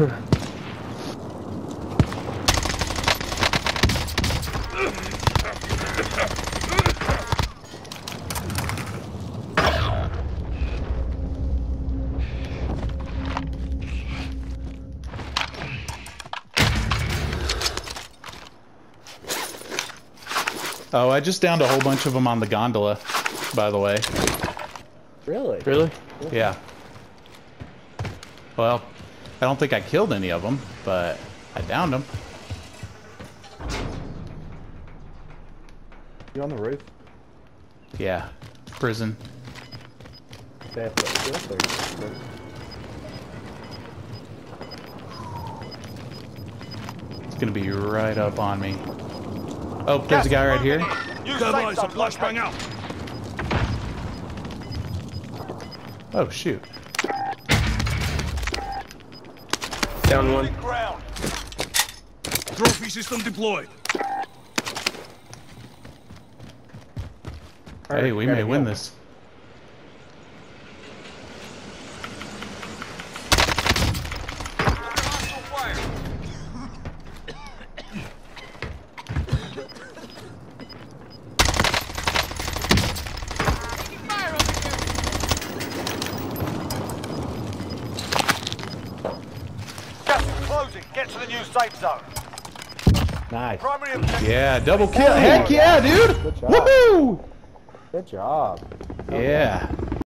Oh, I just downed a whole bunch of them on the gondola, by the way. Really? Really? Yeah. Well, I don't think I killed any of them, but I downed them. You on the roof? Yeah. Prison. They have to get up there. It's gonna be right up on me. Oh, there's a guy right here. New safe zone flashbang out. Oh, shoot. Down one. Trophy system deployed. Hey, we may win this. Gas is closing. Get to the new safe zone. Nice. Primary objective. Yeah, double kill. Heck yeah, dude! Good job. Woohoo! Good job. Yeah.